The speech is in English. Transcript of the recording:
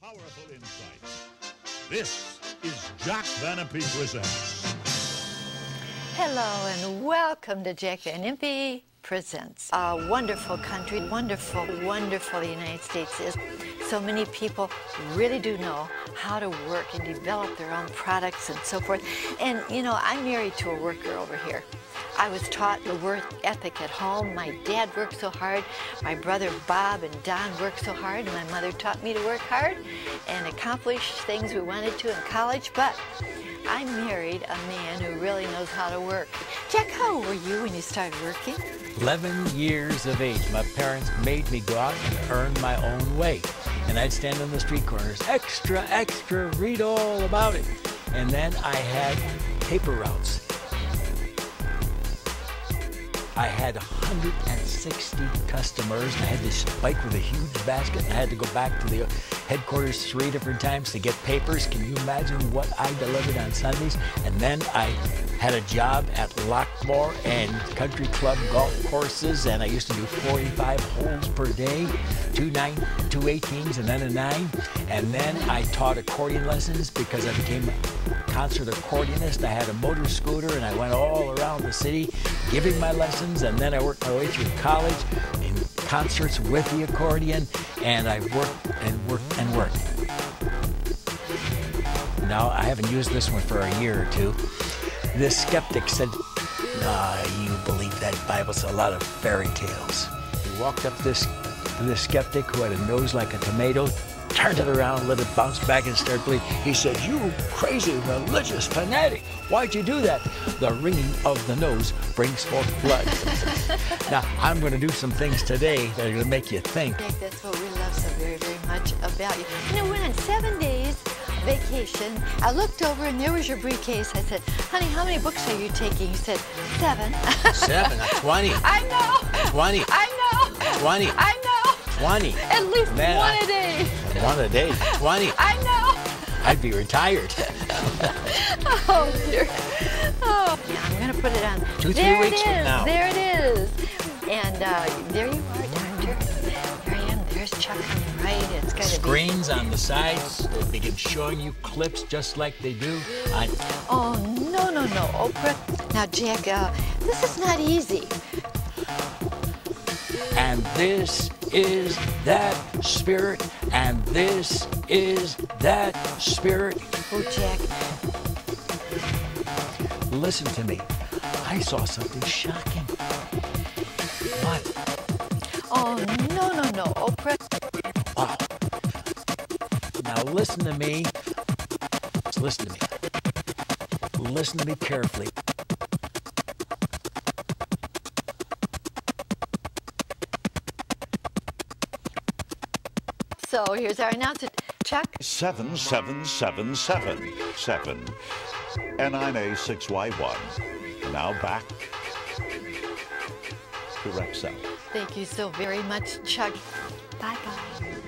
powerful insights. This is Jack Van Impe Presents. Hello and welcome to Jack Van Presents. A wonderful country, wonderful, wonderful the United States is. So many people really do know how to work and develop their own products and so forth. And you know, I'm married to a worker over here. I was taught the work ethic at home. My dad worked so hard. My brother Bob and Don worked so hard. And my mother taught me to work hard and accomplish things we wanted to in college. But I married a man who really knows how to work. Jack, how were you when you started working? 11 years of age. My parents made me go out and earn my own way. And I'd stand on the street corners, extra, extra, read all about it. And then I had paper routes. I had 160 customers. I had this bike with a huge basket. And I had to go back to the headquarters three different times to get papers. Can you imagine what I delivered on Sundays? And then I had a job at Lochmoor and Country Club golf courses, and I used to do 45 holes per day, two nine, two 18s, and then a nine. And then I taught accordion lessons because I became a concert accordionist. I had a motor scooter, and I went all around the city giving my lessons. And then I worked my way through college concerts with the accordion, and I worked and worked and worked. Now I haven't used this one for a year or two. This skeptic said, Nah, you believe that Bible's a lot of fairy tales. He walked up this this skeptic who had a nose like a tomato, turned it around, let it bounce back and start bleeding. He said, You crazy religious fanatic, why'd you do that? The wringing of the nose brings forth blood. now, I'm going to do some things today that are going to make you think. Jack, that's what we love so very, very much about you. You know, we went on seven days vacation. I looked over and there was your briefcase. I said, honey, how many books are you taking? You said, seven. Seven, uh, 20. I know. 20. I know. 20. I know. 20. At least Man, one I- a day. One a day. 20. I know. I'd be retired. Oh, dear. Oh, yeah, I'm going to put it on. Two, three there weeks it from now. There it is. And uh, there you are, Doctor. There I am. There's Chuck on the right. It's going to be... Screens on the sides, they begin showing you clips just like they do on Oh, no, no, no, Oprah. Now, Jack, uh, this is not easy. And this is that spirit, and this is that spirit. Oh, Jack, Listen to me. I saw something shocking. What? oh, no, no, no, Oprah. Wow. Now listen to me. Listen to me. Listen to me carefully. So here's our announcer. Chuck, 7777 7 N9A6Y1. Now back to Rexel. thank you so very much, Chuck. Bye-bye.